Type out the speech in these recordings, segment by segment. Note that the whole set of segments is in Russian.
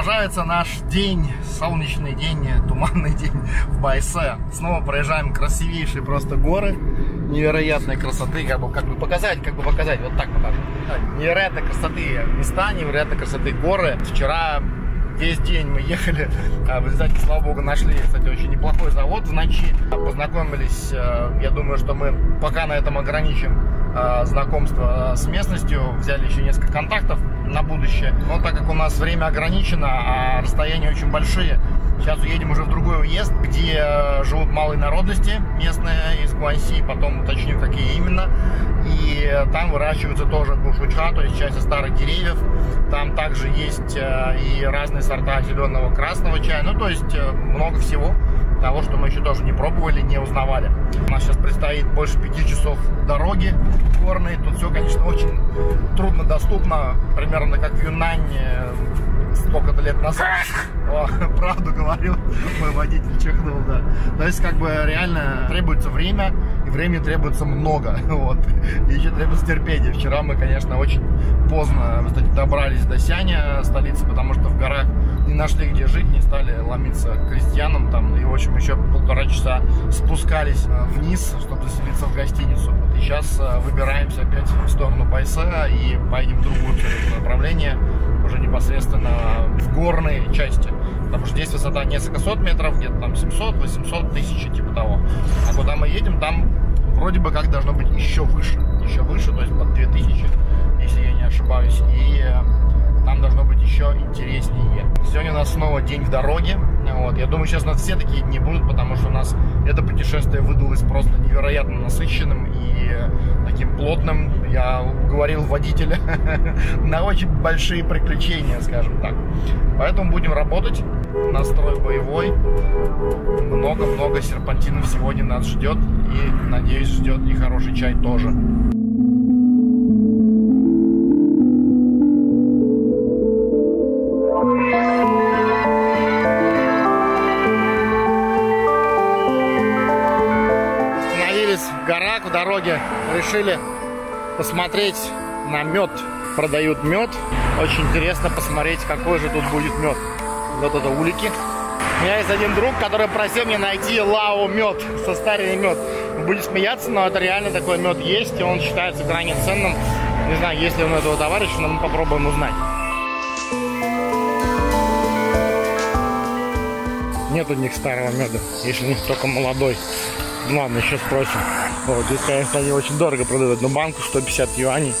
Продолжается наш день, солнечный день, туманный день в Байсе. Снова проезжаем красивейшие просто горы невероятной красоты, как бы, как бы показать, как бы показать, вот так покажу. Невероятной красоты места, невероятной красоты горы. Вчера весь день мы ехали, а в результате, слава богу, нашли, кстати, очень неплохой завод в ночи. Познакомились, э, я думаю, что мы пока на этом ограничим э, знакомство с местностью, взяли еще несколько контактов на будущее. Но так как у нас время ограничено, а расстояния очень большие, Сейчас уедем уже в другой уезд, где э, живут малые народности местные из Гуанси, потом уточню, какие именно. И там выращиваются тоже гушуча, то есть часть старых деревьев. Там также есть э, и разные сорта зеленого, красного чая. Ну, то есть э, много всего того, что мы еще тоже не пробовали, не узнавали. У нас сейчас предстоит больше пяти часов дороги горной. Тут все, конечно, очень трудно доступно, примерно как в Юнане сколько-то лет назад. О, правду говорю, мой водитель чихнул, да. То есть, как бы, реально требуется время, и времени требуется много, вот. И еще требуется терпение. Вчера мы, конечно, очень поздно, кстати, добрались до Сяня, столицы, потому что в горах не нашли, где жить, не стали ломиться к крестьянам там, и, в общем, еще полтора часа спускались э, вниз, чтобы заселиться в гостиницу. И сейчас э, выбираемся опять в сторону Байса и поедем в другое направление, уже непосредственно в горной части. Потому что здесь высота несколько сот метров, где-то там 700, 800, 1000, типа того. А куда мы едем, там вроде бы как должно быть еще выше. Еще выше, то есть под 2000, если я не ошибаюсь. И э, там должно быть еще интереснее. Сегодня у нас снова день в дороге. Вот. Я думаю, сейчас у нас все такие дни будут, потому что у нас это путешествие выдалось просто невероятно насыщенным и таким плотным. Я говорил водителя на очень большие приключения, скажем так. Поэтому будем работать. Настрой боевой. Много-много серпантинов сегодня нас ждет. И, надеюсь, ждет и хороший чай тоже. Дороге решили посмотреть на мед. Продают мед. Очень интересно посмотреть, какой же тут будет мед. Вот это улики. У меня есть один друг, который просил мне найти лао мед, состаренный мед. Будет смеяться, но это реально такой мед есть, и он считается крайне ценным. Не знаю, есть ли он этого товарища, но мы попробуем узнать. Нет у них старого меда, если у них только молодой. Ладно, еще спросим. Вот, здесь, конечно, они очень дорого продают. Но банку 150 юаней.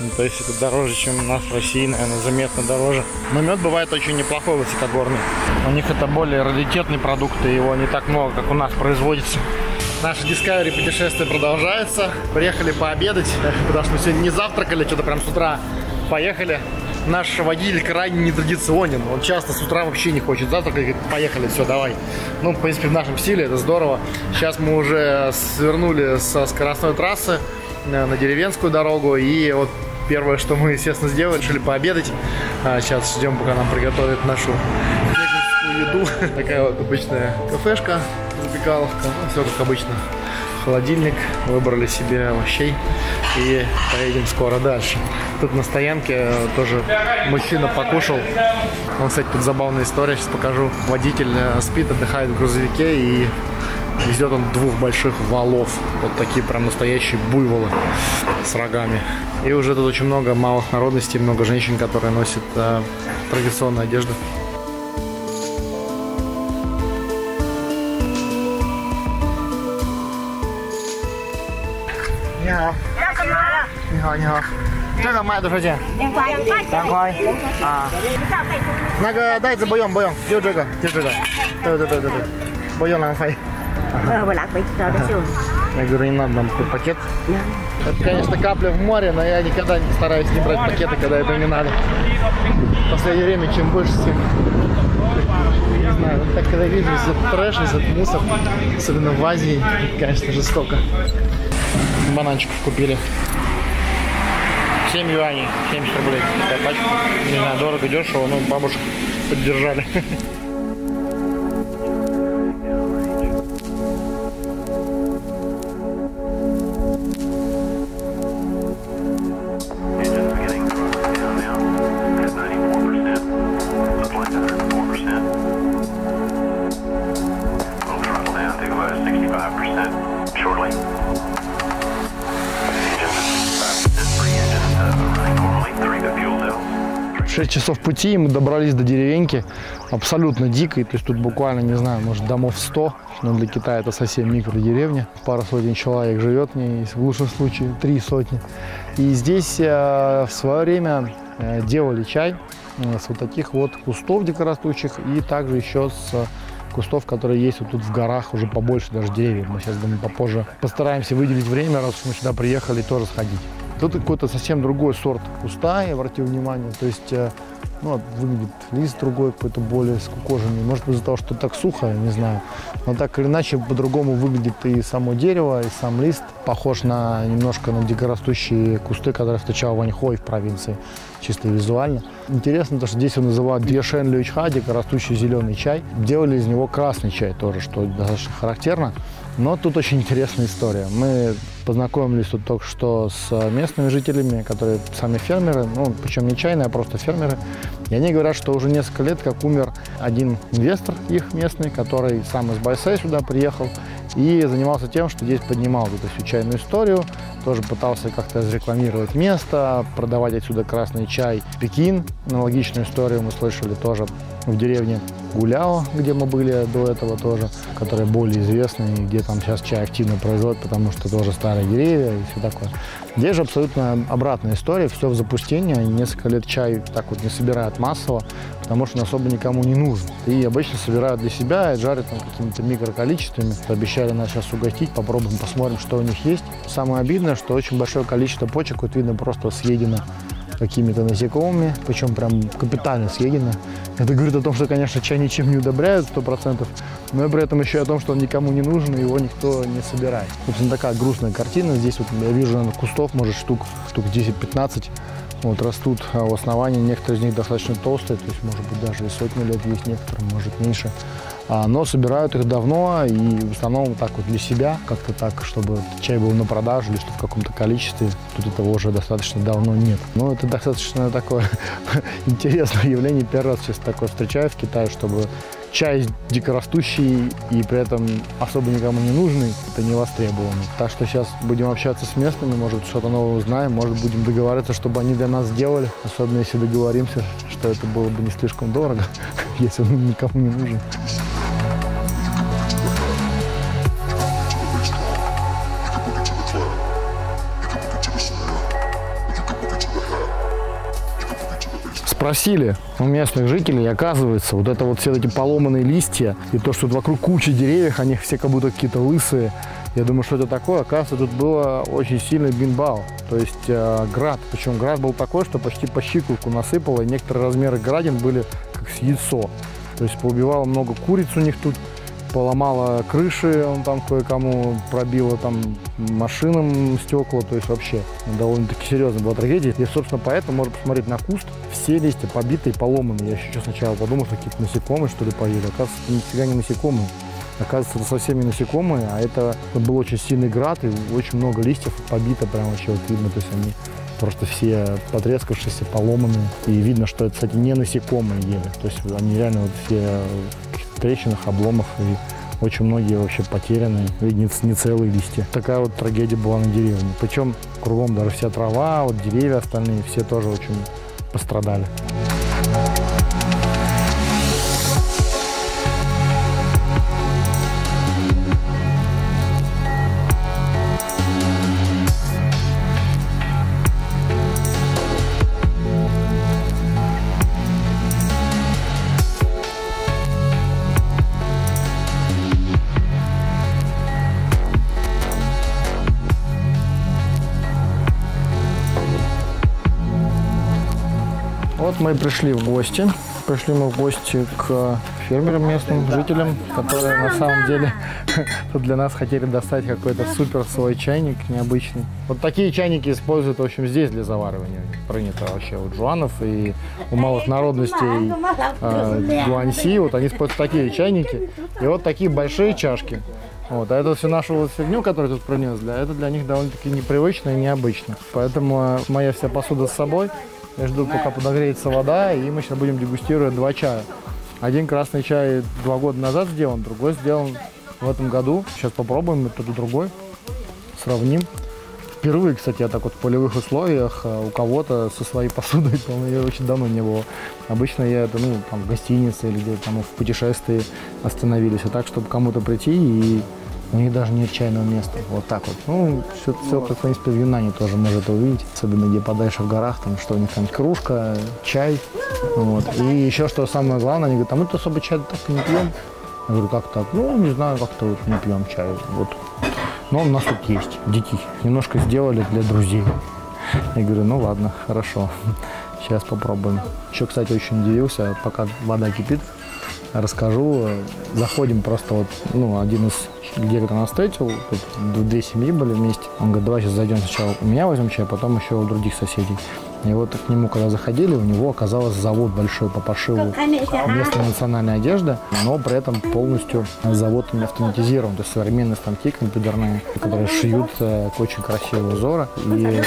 Ну, то есть это дороже, чем у нас в России, наверное, заметно дороже. Но мед бывает очень неплохой высокогорный. У них это более раритетный продукт, и его не так много, как у нас производится. Наше Discovery путешествие продолжается. Приехали пообедать, потому что мы сегодня не завтракали, что-то прям с утра поехали наш водитель крайне нетрадиционен. Он часто с утра вообще не хочет завтракать. Говорит, поехали, все, давай. Ну, в принципе, в нашем стиле это здорово. Сейчас мы уже свернули со скоростной трассы э, на деревенскую дорогу. И вот первое, что мы, естественно, сделали, решили пообедать. А сейчас ждем, пока нам приготовят нашу еду. Такая вот обычная кафешка, забегаловка. Ну, все как обычно холодильник, выбрали себе овощей и поедем скоро дальше. Тут на стоянке тоже мужчина покушал. Он, кстати, тут забавная история, сейчас покажу. Водитель э, спит, отдыхает в грузовике и везет он двух больших валов. Вот такие прям настоящие буйволы с рогами. И уже тут очень много малых народностей, много женщин, которые носят э, традиционную одежду. 你好。要干嘛了？你好，你好。这个卖多少钱？两块。两块。啊。那个袋子不用不用，就这个就这个。对对对对对，不用浪费。Вы Я говорю, не надо нам такой пакет. Это, конечно, капля в море, но я никогда не стараюсь не брать пакеты, когда это не надо. В последнее время, чем больше, тем не знаю, так когда вижу весь этот трэш, весь этот мусор, особенно в Азии, конечно, жестоко бананчиков купили. 7 юаней, 70 рублей. Такая пачка. Не знаю, дорого, дешево, но бабушек поддержали. 6 часов пути, и мы добрались до деревеньки, абсолютно дикой, то есть тут буквально, не знаю, может домов 100, но для Китая это совсем микродеревня, пара сотен человек живет в ней, в лучшем случае три сотни. И здесь э, в свое время э, делали чай э, с вот таких вот кустов дикорастущих и также еще с кустов, которые есть вот тут в горах, уже побольше даже деревьев. Мы сейчас, думаю, попозже постараемся выделить время, раз мы сюда приехали, тоже сходить. Тут какой-то совсем другой сорт куста, я обратил внимание. То есть э, ну, выглядит лист другой, какой-то более скукоженный. Может из-за того, что так сухо, я не знаю. Но так или иначе, по-другому выглядит и само дерево, и сам лист. Похож на немножко на дикорастущие кусты, которые встречал в Аньхой в провинции, чисто визуально. Интересно то, что здесь его называют Дьешен Лючха, дикорастущий зеленый чай. Делали из него красный чай тоже, что достаточно характерно. Но тут очень интересная история. Мы познакомились тут только что с местными жителями, которые сами фермеры, ну, причем не чайные, а просто фермеры. И они говорят, что уже несколько лет как умер один инвестор их местный, который сам из Байсей сюда приехал и занимался тем, что здесь поднимал эту всю чайную историю, тоже пытался как-то разрекламировать место, продавать отсюда красный чай. Пекин, аналогичную историю мы слышали тоже в деревне Гуляо, где мы были до этого тоже, которая более известная, и где там сейчас чай активно производят, потому что тоже старые деревья и все такое. Здесь же абсолютно обратная история, все в запустении, несколько лет чай так вот не собирают массово, потому что он особо никому не нужен. И обычно собирают для себя и жарят там какими-то микроколичествами. Обещали нас сейчас угостить, попробуем, посмотрим, что у них есть. Самое обидное, что очень большое количество почек, вот видно, просто съедено какими-то насекомыми, причем прям капитально съедено. Это говорит о том, что, конечно, чай ничем не удобряют, сто процентов, но и при этом еще о том, что он никому не нужен, и его никто не собирает. Собственно, такая грустная картина. Здесь вот я вижу, наверное, кустов, может, штук, штук 10-15, вот, растут а в основании, некоторые из них достаточно толстые, то есть, может быть, даже и сотни лет есть, некоторые, может, меньше. А, но собирают их давно и в основном так вот для себя, как-то так, чтобы чай был на продажу или что в каком-то количестве. Тут этого уже достаточно давно нет. Но это достаточно такое интересное явление. Первый раз сейчас такое встречаю в Китае, чтобы чай дикорастущий и при этом особо никому не нужный, это не востребовано. Так что сейчас будем общаться с местными, может что-то новое узнаем, может будем договариваться, чтобы они для нас сделали, особенно если договоримся, что это было бы не слишком дорого, если он никому не нужен. Спросили у местных жителей, и оказывается, вот это вот все эти поломанные листья и то, что тут вокруг куча деревьев, они все как будто какие-то лысые. Я думаю, что это такое. Оказывается, тут было очень сильный бинбау, то есть э, град. Причем град был такой, что почти по щиколку насыпало, и некоторые размеры градин были как с яйцо. То есть поубивало много куриц у них тут поломала крыши, он там кое-кому пробило там машинам стекла, то есть вообще довольно-таки серьезная была трагедия. И, собственно, поэтому можно посмотреть на куст, все листья побитые, поломанные. Я еще сначала подумал, что какие-то насекомые, что ли, поели. Оказывается, это нифига не насекомые. Оказывается, это совсем не насекомые, а это был очень сильный град, и очень много листьев побито, прям вообще вот видно, то есть они просто все потрескавшиеся, поломанные. И видно, что это, кстати, не насекомые ели. То есть они реально вот все трещинах, обломах и очень многие вообще потеряны, не, не целые листья. Такая вот трагедия была на деревне. Причем кругом даже вся трава, вот деревья остальные, все тоже очень пострадали. Мы пришли в гости. Пришли мы в гости к фермерам местным, жителям, которые на самом деле для нас хотели достать какой-то супер свой чайник необычный. Вот такие чайники используют, в общем, здесь для заваривания. Принято вообще у джуанов и у малых народностей э, гуанси. Вот они используют такие чайники. И вот такие большие чашки. Вот, а это всю нашу вот фигню, которую тут принес, для, это для них довольно-таки непривычно и необычно. Поэтому моя вся посуда с собой. Я жду, пока подогреется вода, и мы сейчас будем дегустировать два чая. Один красный чай два года назад сделан, другой сделан в этом году. Сейчас попробуем, это другой, сравним. Впервые, кстати, я так вот в полевых условиях а, у кого-то со своей посудой, по-моему, очень давно не было. Обычно я это, ну, там, в гостинице или где-то там в путешествии остановились. А так, чтобы кому-то прийти и у них даже нет чайного места. Вот так вот. Ну, все, все как, в принципе, в Юнане тоже может увидеть. Особенно где подальше в горах, там, что у них там кружка, чай. Вот. И еще, что самое главное, они говорят, а мы-то особо чай так не пьем. Я говорю, как так? Ну, не знаю, как-то вот не пьем чай. Вот. Но у нас тут есть. Дикий. Немножко сделали для друзей. Я говорю, ну ладно, хорошо. Сейчас попробуем. Еще, кстати, очень удивился, пока вода кипит, расскажу. Заходим просто вот, ну, один из людей, кто нас встретил, тут две семьи были вместе. Он говорит, давай сейчас зайдем сначала у меня возьмем чай, потом еще у других соседей. И вот к нему, когда заходили, у него оказался завод большой по пошиву местной национальной одежды, но при этом полностью завод не автоматизирован. То есть современные станки компьютерные, которые шьют э, очень красивые узоры. И э,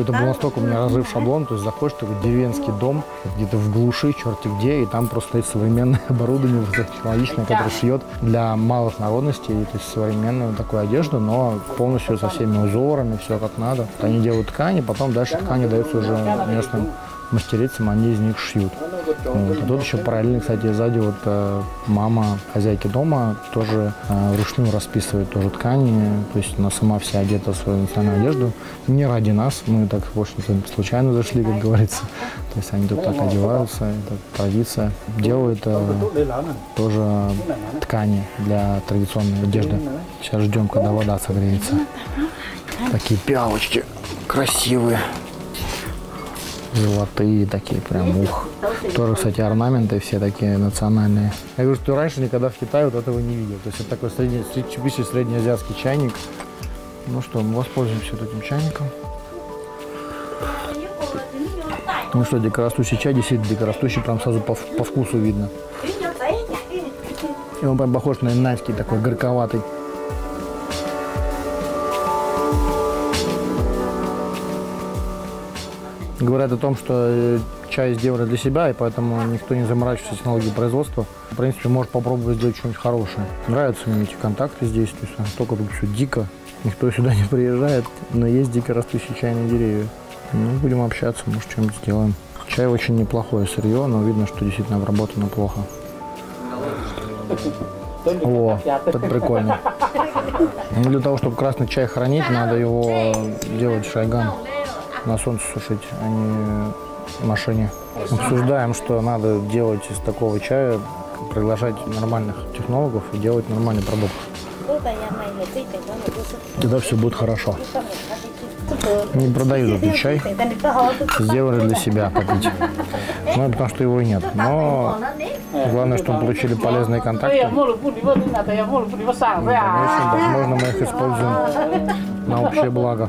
это был настолько у меня разрыв шаблон, то есть заходишь такой деревенский дом, где-то в глуши, черти где, и там просто стоит современное оборудование высокотехнологичное, которое шьет для малых народностей, то есть современную такую одежду, но полностью со всеми узорами, все как надо. Они делают ткани, потом дальше ткани даются уже местным мастерицам, они из них шьют. Вот. А тут еще параллельно, кстати, сзади вот э, мама хозяйки дома тоже э, вручную расписывает тоже ткани, то есть она сама вся одета в свою национальную одежду. Не ради нас, мы так, в общем-то, случайно зашли, как говорится. То есть они тут так одеваются, это традиция. Делают э, тоже ткани для традиционной одежды. Сейчас ждем, когда вода согреется. Такие пялочки красивые золотые такие, прям ух. Тоже, кстати, орнаменты все такие национальные. Я говорю, что раньше никогда в Китае вот этого не видел. То есть это такой средний, типичный среднеазиатский чайник. Ну что, мы воспользуемся вот этим чайником. Ну что, дикорастущий чай, действительно дикорастущий, прям сразу по, по вкусу видно. И он прям похож на найский такой горьковатый. Говорят о том, что э, чай сделали для себя, и поэтому никто не заморачивается технологией производства. В принципе, может попробовать сделать что-нибудь хорошее. Нравятся мне эти контакты здесь, то есть только тут все дико, никто сюда не приезжает, но есть дико растущие чайные деревья. Ну, будем общаться, может, что-нибудь сделаем. Чай очень неплохое сырье, но видно, что действительно обработано плохо. О, это прикольно. Ну, для того, чтобы красный чай хранить, надо его делать шайган на солнце сушить, а не в машине. Обсуждаем, что надо делать из такого чая, приглашать нормальных технологов и делать нормальный продукт. Тогда все будет хорошо. Не продают этот чай. Сделали для себя попить. Ну, потому что его и нет. Но главное, что мы получили полезные контакты. Возможно, мы их используем на общее благо.